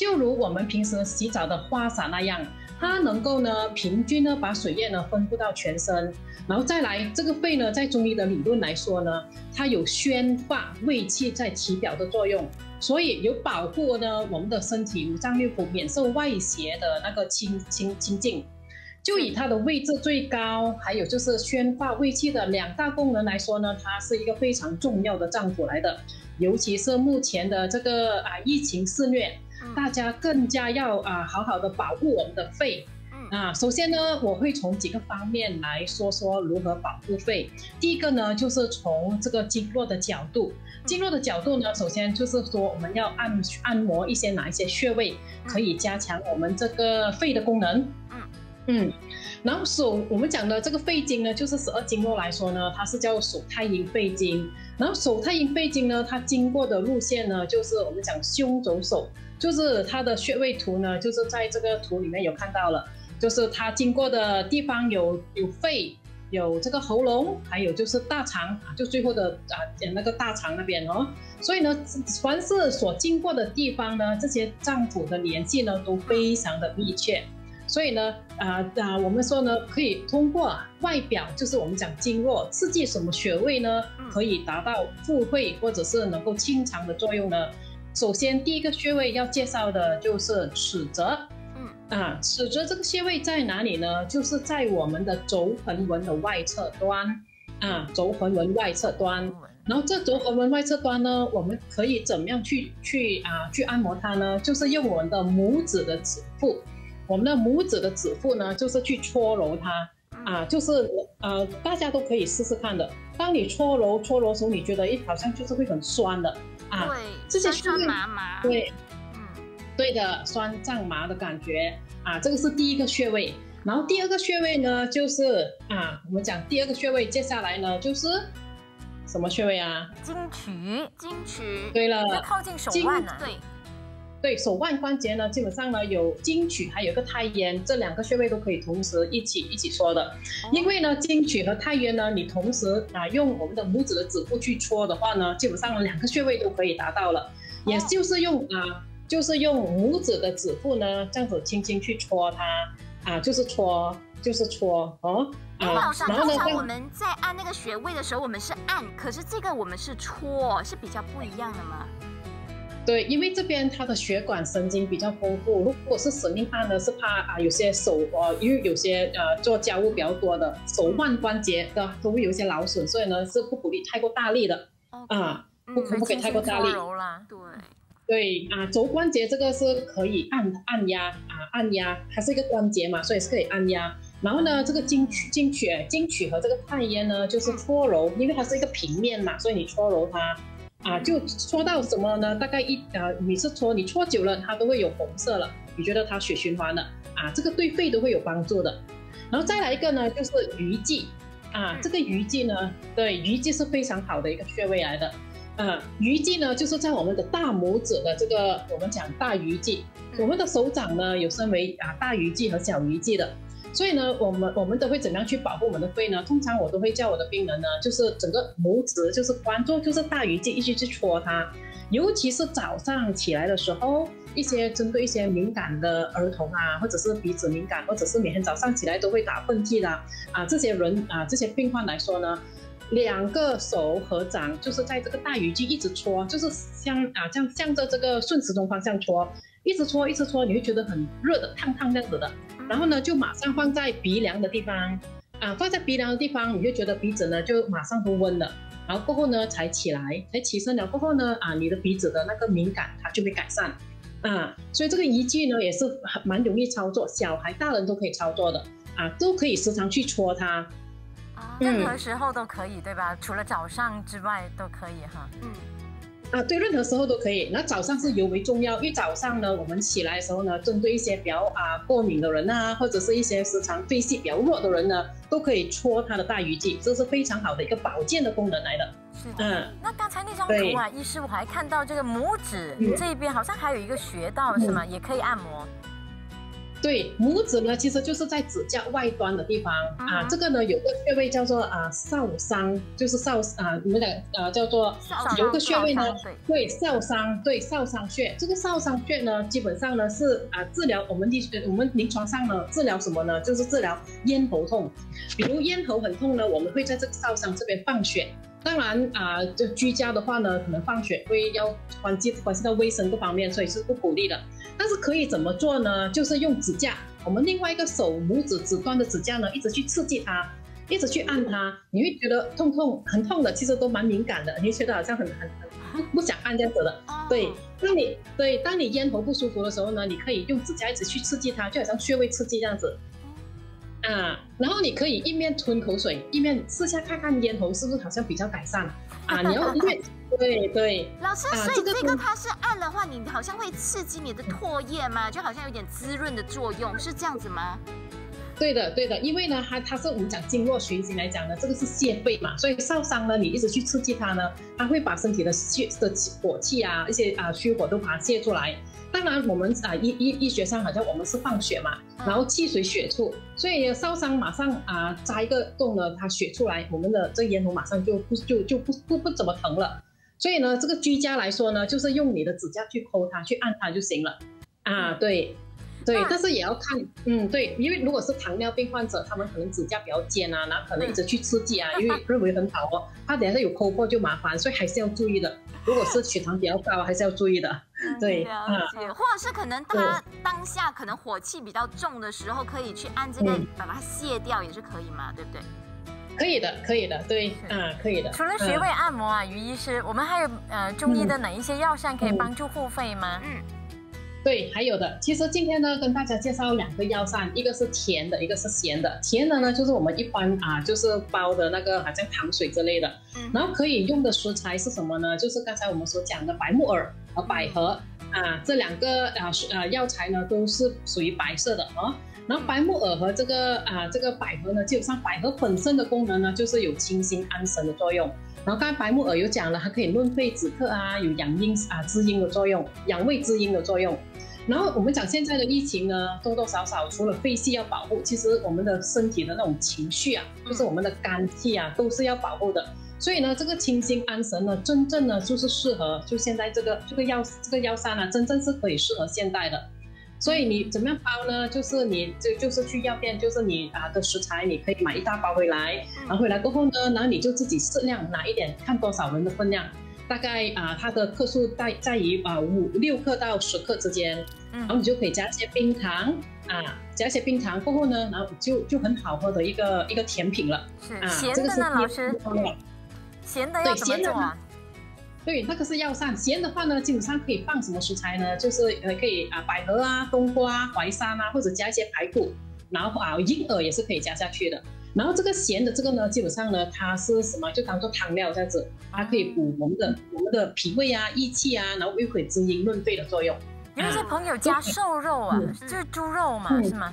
就如我们平时洗澡的花洒那样，它能够呢，平均呢，把水液呢分布到全身。然后再来，这个肺呢，在中医的理论来说呢，它有宣化胃气在体表的作用，所以有保护呢我们的身体五脏六腑免受外邪的那个侵侵侵进。就以它的位置最高，还有就是宣化胃气的两大功能来说呢，它是一个非常重要的脏腑来的。尤其是目前的这个啊疫情肆虐，大家更加要啊好好的保护我们的肺。啊，首先呢，我会从几个方面来说说如何保护肺。第一个呢，就是从这个经络的角度，经络的角度呢，首先就是说我们要按按摩一些哪一些穴位，可以加强我们这个肺的功能。嗯，然后手我们讲的这个肺经呢，就是十二经络来说呢，它是叫手太阴肺经。然后手太阴肺经呢，它经过的路线呢，就是我们讲胸肘手，就是它的穴位图呢，就是在这个图里面有看到了，就是它经过的地方有有肺，有这个喉咙，还有就是大肠啊，就最后的啊那个大肠那边哦。所以呢，凡是所经过的地方呢，这些脏腑的联系呢，都非常的密切。所以呢，啊啊，我们说呢，可以通过外表，就是我们讲经络刺激什么穴位呢，可以达到复肺或者是能够清肠的作用呢。首先，第一个穴位要介绍的就是尺泽，嗯啊，尺泽这个穴位在哪里呢？就是在我们的轴横纹的外侧端，啊，轴横纹外侧端。然后这轴横纹外侧端呢，我们可以怎么样去去啊去按摩它呢？就是用我们的拇指的指腹。我们的拇指的指腹呢，就是去搓揉它啊，就是呃，大家都可以试试看的。当你搓揉搓揉时候，你觉得哎，好像就是会很酸的啊，对，酸酸麻麻，对，嗯，对的，酸胀麻的感觉啊，这个是第一个穴位。然后第二个穴位呢，就是啊，我们讲第二个穴位，接下来呢就是什么穴位啊？金曲，金曲，对了，靠近手腕呢，对。对手腕关节呢，基本上呢有经曲，还有个太渊，这两个穴位都可以同时一起一起搓的。因为呢，经曲和太渊呢，你同时啊用我们的拇指的指腹去搓的话呢，基本上两个穴位都可以达到了。也就是用啊，就是用拇指的指腹呢，这样子轻轻去搓它啊，就是搓，就是搓哦哎，老师，通常我们在按那个穴位的时候，我们是按，可是这个我们是搓，是比较不一样的吗？对，因为这边它的血管神经比较丰富，如果是使命按呢，是怕啊有些手呃，因为有些呃做家务比较多的手腕关节的都会有一些劳损，所以呢是不鼓励太过大力的啊，不不可以太过大力。对对啊，肘关节这个是可以按按压啊按压，它是一个关节嘛，所以是可以按压。然后呢，这个经曲经曲经曲和这个太阴呢，就是搓揉，因为它是一个平面嘛，所以你搓揉它。啊，就搓到什么呢？大概一啊，你是搓，你搓久了，它都会有红色了。你觉得它血循环了啊？这个对肺都会有帮助的。然后再来一个呢，就是鱼际啊，这个鱼际呢，对，鱼际是非常好的一个穴位来的。啊，鱼际呢，就是在我们的大拇指的这个，我们讲大鱼际，我们的手掌呢有分为啊大鱼际和小鱼际的。所以呢，我们我们都会怎么样去保护我们的肺呢？通常我都会叫我的病人呢，就是整个拇指就是关注，就是大鱼际，一直去戳它。尤其是早上起来的时候，一些针对一些敏感的儿童啊，或者是鼻子敏感，或者是每天早上起来都会打喷嚏的啊，这些人啊，这些病患来说呢，两个手合掌，就是在这个大鱼际一直搓，就是像啊，这样向着这个顺时钟方向搓，一直搓，一直搓，你会觉得很热的，烫烫这样子的。然后呢，就马上放在鼻梁的地方，啊，放在鼻梁的地方，你就觉得鼻子呢就马上都温了。然后过后呢，才起来，才起身了。过后呢，啊，你的鼻子的那个敏感它就会改善，啊，所以这个仪器呢也是蛮容易操作，小孩大人都可以操作的，啊，都可以时常去搓它，啊，任何时候都可以，对吧？除了早上之外都可以哈，嗯。啊，对，任何时候都可以。那早上是尤为重要，因为早上呢，我们起来的时候呢，针对一些比较啊过敏的人啊，或者是一些时常肺气比较弱的人呢，都可以搓它的大鱼际，这是非常好的一个保健的功能来的。是的。嗯，那刚才那张图啊，医师我还看到这个拇指这边好像还有一个穴道是吗？也可以按摩。对，拇指呢，其实就是在指甲外端的地方啊。这个呢，有个穴位叫做啊少商，就是少啊，你们讲啊叫做有个穴位呢，对少商，对少商穴。这个少商穴呢，基本上呢是啊治疗我们临我们临床上呢治疗什么呢？就是治疗咽喉痛，比如咽喉很痛呢，我们会在这个少商这边放血。当然啊，就居家的话呢，可能放血会要关系关系到卫生各方面，所以是不鼓励的。但是可以怎么做呢？就是用指甲，我们另外一个手拇指指端的指甲呢，一直去刺激它，一直去按它，你会觉得痛痛很痛的，其实都蛮敏感的，你会觉得好像很很很不不想按这样子的。对，当你对当你咽喉不舒服的时候呢，你可以用指甲一直去刺激它，就好像穴位刺激这样子。啊，然后你可以一面吞口水，一面试下看看咽喉是不是好像比较改善啊？你要对对对。老师，所以这个它是按的话，你好像会刺激你的唾液吗？就好像有点滋润的作用，是这样子吗？对的，对的，因为呢，它它是我们讲经络循行来讲呢，这个是泄肺嘛，所以烧伤呢，你一直去刺激它呢，它会把身体的血的火气啊，一些啊虚火都把它泄出来。当然，我们啊医医医学上好像我们是放血嘛，然后气随血出，所以烧伤马上啊扎一个洞呢，它血出来，我们的这咽喉马上就不就就不不不怎么疼了。所以呢，这个居家来说呢，就是用你的指甲去抠它，去按它就行了。啊，对，对，但是也要看，嗯，对，因为如果是糖尿病患者，他们可能指甲比较尖啊，那可能一直去刺激啊，因为认为很好哦，他等下有抠破就麻烦，所以还是要注意的。如果是血糖比较高，还是要注意的。对，或者是可能他当下可能火气比较重的时候，可以去按这个把它卸掉，也是可以嘛，对不对？可以的，可以的，对，嗯，可以的。除了穴位按摩啊，于医师，我们还有呃中医的哪一些药膳可以帮助护肺吗？嗯。对，还有的。其实今天呢，跟大家介绍两个药膳，一个是甜的，一个是咸的。甜的呢，就是我们一般啊，就是煲的那个好像糖水之类的。嗯。然后可以用的食材是什么呢？就是刚才我们所讲的白木耳和百合啊，这两个啊呃药材呢都是属于白色的啊。然后白木耳和这个啊这个百合呢，基本上百合本身的功能呢，就是有清心安神的作用。然后刚才白木耳有讲了，它可以润肺止咳啊，有养阴啊滋阴的作用，养胃滋阴的作用。然后我们讲现在的疫情呢，多多少少除了肺系要保护，其实我们的身体的那种情绪啊，就是我们的肝气啊，都是要保护的。所以呢，这个清心安神呢，真正呢就是适合，就现在这个这个药这个药膳呢，真正是可以适合现代的。所以你怎么样包呢？就是你就就是去药店，就是你啊的食材，你可以买一大包回来，然后回来过后呢，然后你就自己适量拿一点，看多少人的分量，大概啊它的克数在在于啊五六克到十克之间，然后你就可以加一些冰糖啊，加一些冰糖过后呢，然后就就很好喝的一个一个甜品了。是咸的呢，老师。咸的要怎么做啊？对，那个是药膳。咸的话呢，基本上可以放什么食材呢？就是呃，可以啊，百合啊、冬瓜、淮山啊，或者加一些排骨，然后啊，银耳也是可以加下去的。然后这个咸的这个呢，基本上呢，它是什么？就当做汤料这样子，它可以补我们的我们的脾胃啊、益气啊，然后又可以滋阴润肺的作用。有一些朋友加瘦肉啊，就是猪肉嘛，是吗？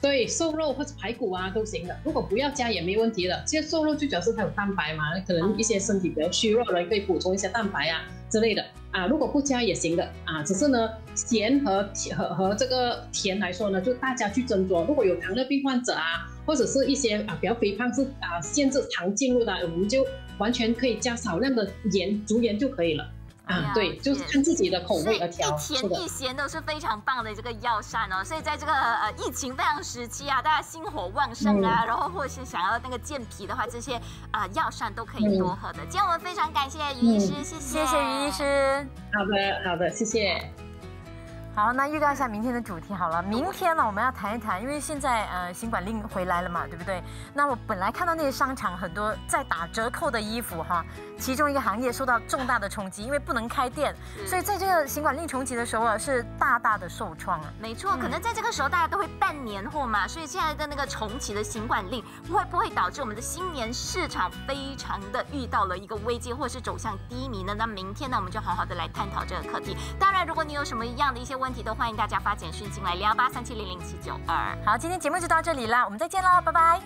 对，瘦肉或者排骨啊都行的，如果不要加也没问题的。其实瘦肉最主要是它有蛋白嘛，可能一些身体比较虚弱的人可以补充一些蛋白啊之类的啊。如果不加也行的啊，只是呢咸和和和这个甜来说呢，就大家去斟酌。如果有糖尿病患者啊，或者是一些啊比较肥胖是啊限制糖进入的，我们就完全可以加少量的盐，足盐就可以了。啊，对，就是看自己的口味而调。一甜一咸都是非常棒的这个药膳哦，所以在这个呃疫情非常时期啊，大家心火旺盛啊，然后或者是想要那个健脾的话，这些啊药膳都可以多喝的。今天我们非常感谢于医师，谢谢，谢谢于医师。好的，好的，谢谢。好，那预告一下明天的主题好了。明天呢，我们要谈一谈，因为现在呃新管令回来了嘛，对不对？那我本来看到那些商场很多在打折扣的衣服哈，其中一个行业受到重大的冲击，因为不能开店，所以在这个新管令重启的时候啊，是大大的受创啊。没错，可能在这个时候大家都会办年货嘛，所以现在的那个重启的新管令会不会导致我们的新年市场非常的遇到了一个危机，或者是走向低迷呢？那明天呢，我们就好好的来探讨这个课题。当然，如果你有什么一样的一些问，问题都欢迎大家发简讯进来，零幺八三七零零七九二。好，今天节目就到这里啦，我们再见喽，拜拜。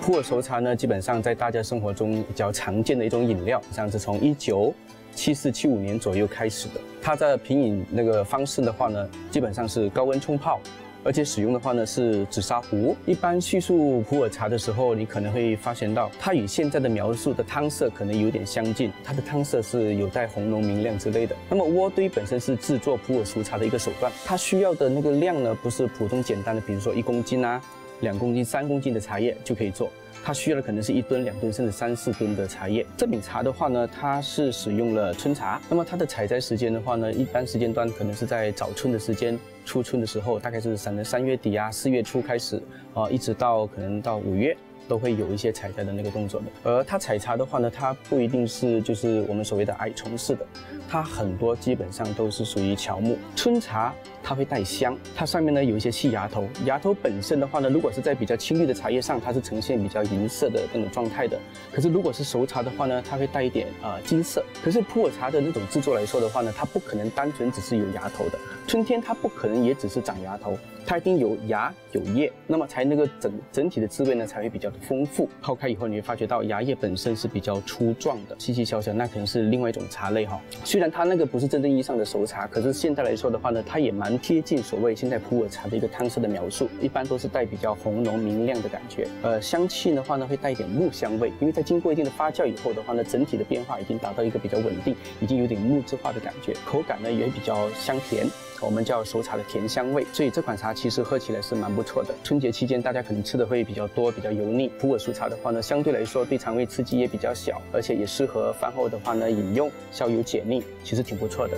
普洱熟茶呢，基本上在大家生活中比较常见的一种饮料，像是从一九七四七五年左右开始的。它的品饮那个方式的话呢，基本上是高温冲泡，而且使用的话呢是紫砂壶。一般叙述普洱茶的时候，你可能会发现到它与现在的描述的汤色可能有点相近，它的汤色是有带红浓明亮之类的。那么渥堆本身是制作普洱熟茶的一个手段，它需要的那个量呢，不是普通简单的，比如说一公斤啊、两公斤、三公斤的茶叶就可以做。它需要的可能是一吨、两吨，甚至三四吨的茶叶。这饼茶的话呢，它是使用了春茶。那么它的采摘时间的话呢，一般时间段可能是在早春的时间，初春的时候，大概是三三月底啊，四月初开始，啊，一直到可能到五月。都会有一些采摘的那个动作的，而它采茶的话呢，它不一定是就是我们所谓的矮虫式的，它很多基本上都是属于乔木。春茶它会带香，它上面呢有一些细芽头，芽头本身的话呢，如果是在比较青绿的茶叶上，它是呈现比较银色的那种状态的。可是如果是熟茶的话呢，它会带一点呃金色。可是普洱茶的那种制作来说的话呢，它不可能单纯只是有芽头的，春天它不可能也只是长芽头。它一定有芽有叶，那么才那个整整体的滋味呢才会比较的丰富。泡开以后，你会发觉到芽叶本身是比较粗壮的，细细小小，那可能是另外一种茶类哈。虽然它那个不是真正意义上的熟茶，可是现在来说的话呢，它也蛮蛮贴近所谓现在普洱茶的一个汤色的描述，一般都是带比较红浓明亮的感觉。呃，香气的话呢，会带一点木香味，因为在经过一定的发酵以后的话呢，整体的变化已经达到一个比较稳定，已经有点木质化的感觉，口感呢也比较香甜。我们叫熟茶的甜香味，所以这款茶其实喝起来是蛮不错的。春节期间大家可能吃的会比较多，比较油腻。普洱熟茶的话呢，相对来说对肠胃刺激也比较小，而且也适合饭后的话呢饮用，消油解腻，其实挺不错的。